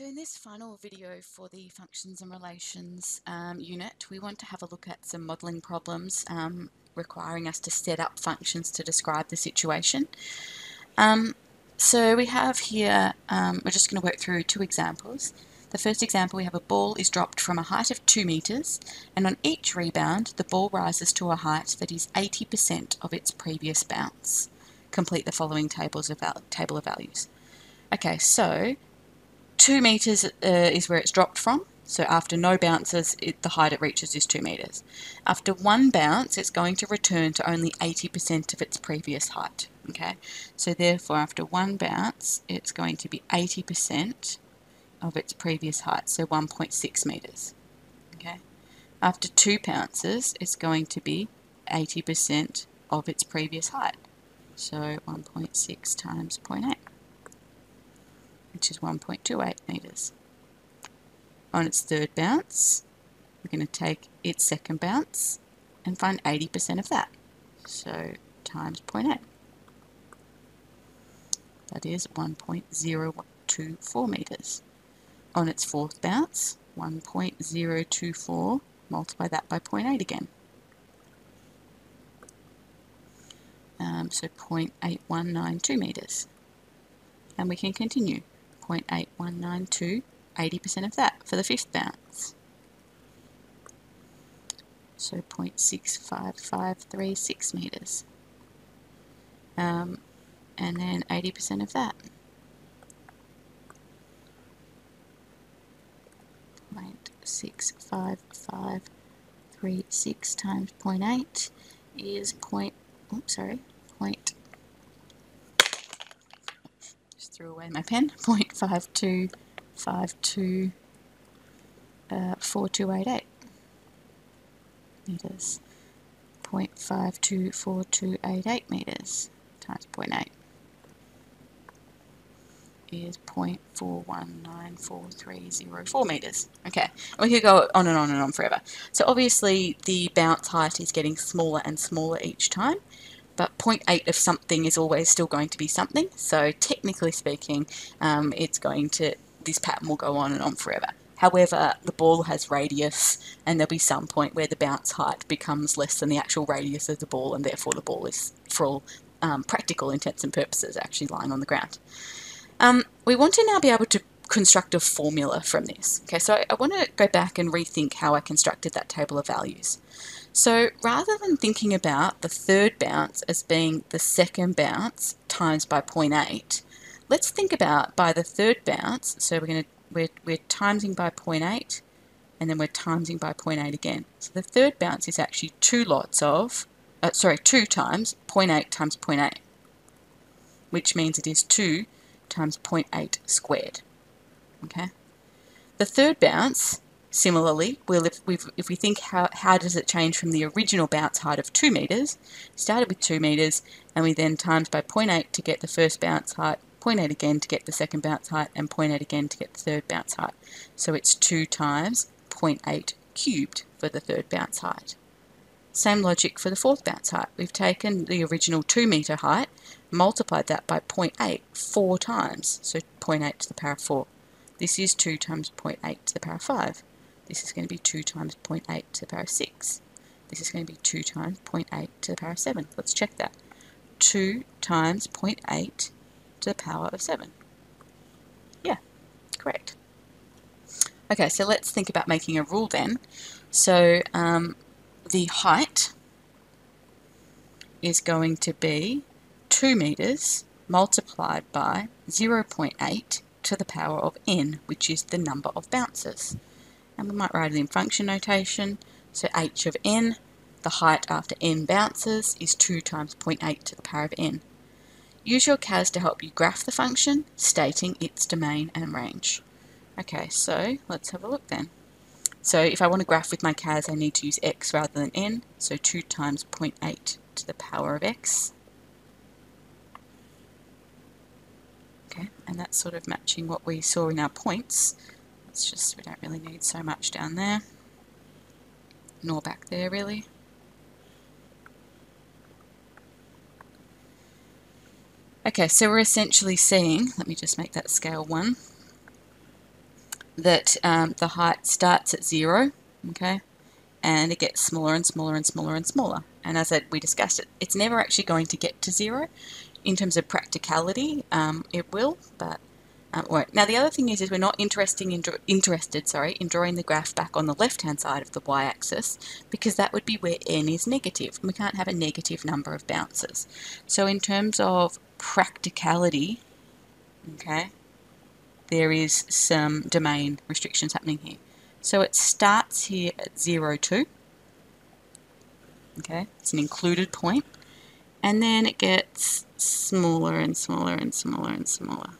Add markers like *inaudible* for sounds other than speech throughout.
So in this final video for the functions and relations um, unit, we want to have a look at some modelling problems um, requiring us to set up functions to describe the situation. Um, so we have here, um, we're just going to work through two examples. The first example, we have a ball is dropped from a height of 2 metres, and on each rebound, the ball rises to a height that is 80% of its previous bounce. Complete the following tables of table of values. Okay, so two meters uh, is where it's dropped from. So after no bounces, it, the height it reaches is two meters. After one bounce, it's going to return to only 80% of its previous height. Okay, so therefore after one bounce, it's going to be 80% of its previous height, so 1.6 meters. Okay, after two bounces, it's going to be 80% of its previous height, so 1.6 times 0.8 which is 1.28 metres. On its third bounce, we're going to take its second bounce and find 80% of that. So times 0.8. That is 1.024 metres. On its fourth bounce, 1.024, multiply that by 0.8 again. Um, so 0.8192 metres. And we can continue. 0.8192, 80% of that for the fifth bounce. So 0.65536 metres. Um, and then 80% of that. 0.65536 times 0.8 is point, oops, sorry, point threw away my pen, *laughs* 0.5252 uh, 4288 meters. 0.524288 meters times 0.8 is 0.419430 meters. Okay, and we could go on and on and on forever. So obviously the bounce height is getting smaller and smaller each time but 0.8 of something is always still going to be something. So technically speaking, um, it's going to, this pattern will go on and on forever. However, the ball has radius and there'll be some point where the bounce height becomes less than the actual radius of the ball and therefore the ball is, for all um, practical intents and purposes, actually lying on the ground. Um, we want to now be able to construct a formula from this. Okay, so I, I want to go back and rethink how I constructed that table of values. So rather than thinking about the third bounce as being the second bounce times by 0.8, let's think about by the third bounce, so we're going to we're, we're timesing by 0.8 and then we're timesing by 0.8 again. So the third bounce is actually two lots of, uh, sorry, 2 times 0.8 times 0.8, which means it is 2 times 0.8 squared. Okay. The third bounce Similarly, well, if, we if we think how, how does it change from the original bounce height of 2 metres, started with 2 metres, and we then times by 0.8 to get the first bounce height, 0.8 again to get the second bounce height, and 0.8 again to get the third bounce height. So it's 2 times 0.8 cubed for the third bounce height. Same logic for the fourth bounce height. We've taken the original 2 metre height, multiplied that by 0.8 four times, so 0.8 to the power of 4. This is 2 times 0.8 to the power of 5. This is going to be 2 times 0.8 to the power of 6. This is going to be 2 times 0.8 to the power of 7. Let's check that. 2 times 0.8 to the power of 7. Yeah, correct. Okay, so let's think about making a rule then. So um, the height is going to be 2 meters multiplied by 0.8 to the power of n, which is the number of bounces and we might write it in function notation. So h of n, the height after n bounces, is 2 times 0.8 to the power of n. Use your CAS to help you graph the function, stating its domain and range. Okay, so let's have a look then. So if I want to graph with my CAS, I need to use x rather than n, so 2 times 0.8 to the power of x. Okay, and that's sort of matching what we saw in our points. It's just, we don't really need so much down there, nor back there really. Okay, so we're essentially seeing, let me just make that scale 1. that um, the height starts at zero, okay, and it gets smaller and smaller and smaller and smaller. And as I, we discussed it, it's never actually going to get to zero. In terms of practicality, um, it will, but um, won't. Now the other thing is, is we're not interesting in, interested, sorry, in drawing the graph back on the left-hand side of the y-axis because that would be where n is negative. We can't have a negative number of bounces. So in terms of practicality, okay, there is some domain restrictions happening here. So it starts here at 0, 2. Okay, it's an included point. And then it gets smaller and smaller and smaller and smaller.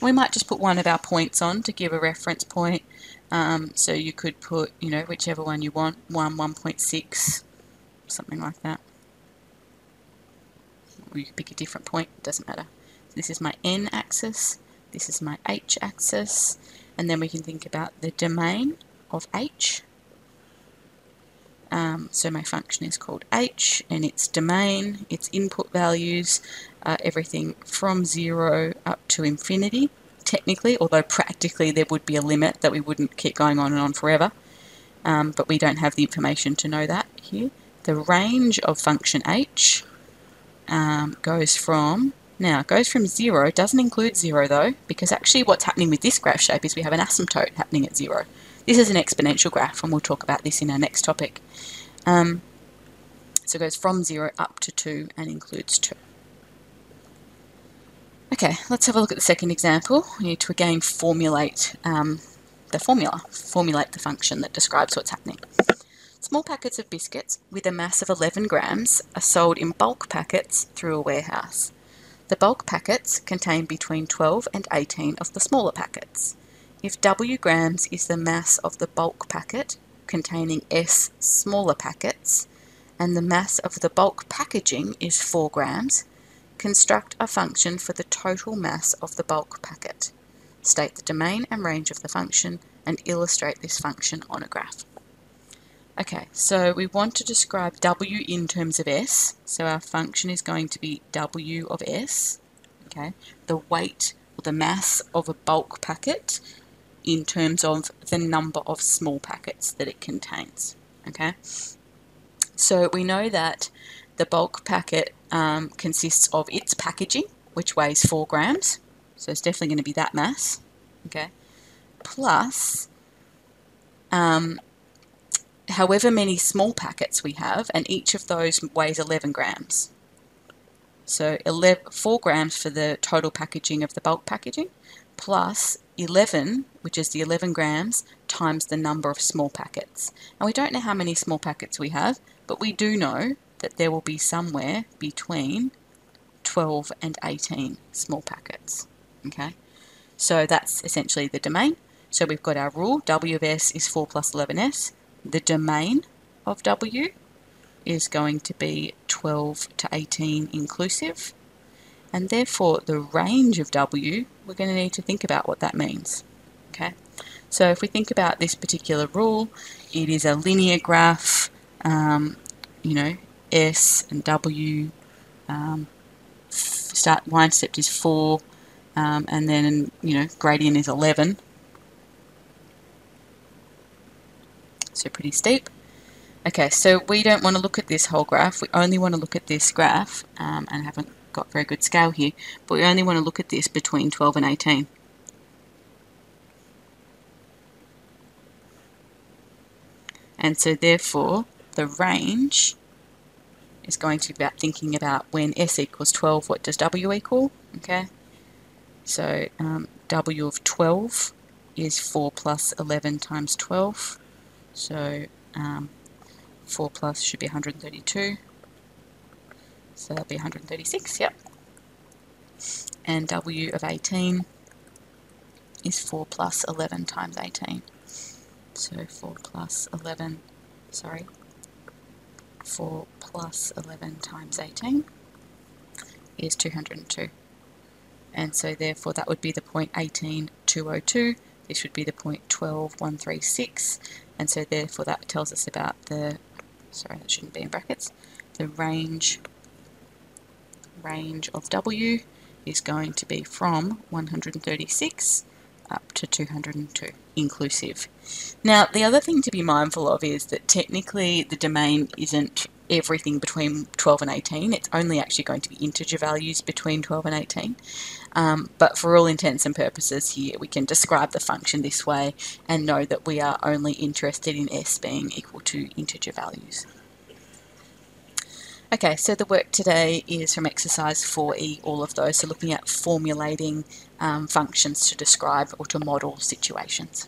We might just put one of our points on to give a reference point. Um, so you could put, you know, whichever one you want, 1, 1.6, something like that. Or you could pick a different point, it doesn't matter. This is my n axis, this is my h axis, and then we can think about the domain of h. Um, so my function is called h, and its domain, its input values, uh, everything from 0 up to infinity, technically, although practically there would be a limit that we wouldn't keep going on and on forever. Um, but we don't have the information to know that here. The range of function h um, goes from now, it goes from 0, doesn't include 0 though, because actually what's happening with this graph shape is we have an asymptote happening at 0. This is an exponential graph, and we'll talk about this in our next topic. Um, so it goes from 0 up to 2 and includes 2. Okay, let's have a look at the second example. We need to again formulate um, the formula, formulate the function that describes what's happening. Small packets of biscuits with a mass of 11 grams are sold in bulk packets through a warehouse. The bulk packets contain between 12 and 18 of the smaller packets. If W grams is the mass of the bulk packet containing S smaller packets, and the mass of the bulk packaging is 4 grams, construct a function for the total mass of the bulk packet. State the domain and range of the function and illustrate this function on a graph. Okay, so we want to describe W in terms of S. So our function is going to be W of S, okay, the weight or the mass of a bulk packet in terms of the number of small packets that it contains, okay. So we know that the bulk packet um, consists of its packaging, which weighs 4 grams, so it's definitely going to be that mass, okay, plus um, however many small packets we have, and each of those weighs 11 grams. So 11, 4 grams for the total packaging of the bulk packaging, plus 11, which is the 11 grams, times the number of small packets. And we don't know how many small packets we have, but we do know that there will be somewhere between 12 and 18 small packets. Okay, so that's essentially the domain. So we've got our rule, W of S is 4 plus 11S the domain of W is going to be 12 to 18 inclusive and therefore the range of W we're going to need to think about what that means okay so if we think about this particular rule it is a linear graph um, you know S and W um, start y-intercept is 4 um, and then you know gradient is 11 so pretty steep. Okay, so we don't want to look at this whole graph, we only want to look at this graph, um, and haven't got very good scale here, but we only want to look at this between 12 and 18. And so therefore, the range is going to be about thinking about when S equals 12, what does W equal? Okay, so um, W of 12 is 4 plus 11 times 12. So um, 4 plus should be 132. So that'll be 136, yep. And W of 18 is 4 plus 11 times 18. So 4 plus 11, sorry, 4 plus 11 times 18 is 202. And so therefore that would be the point 18202. This would be the point 12136 and so therefore that tells us about the, sorry that shouldn't be in brackets, the range, range of W is going to be from 136 up to 202 inclusive. Now, the other thing to be mindful of is that technically the domain isn't everything between 12 and 18. It's only actually going to be integer values between 12 and 18. Um, but for all intents and purposes here, we can describe the function this way and know that we are only interested in s being equal to integer values. Okay, so the work today is from exercise 4e, all of those, so looking at formulating um, functions to describe or to model situations.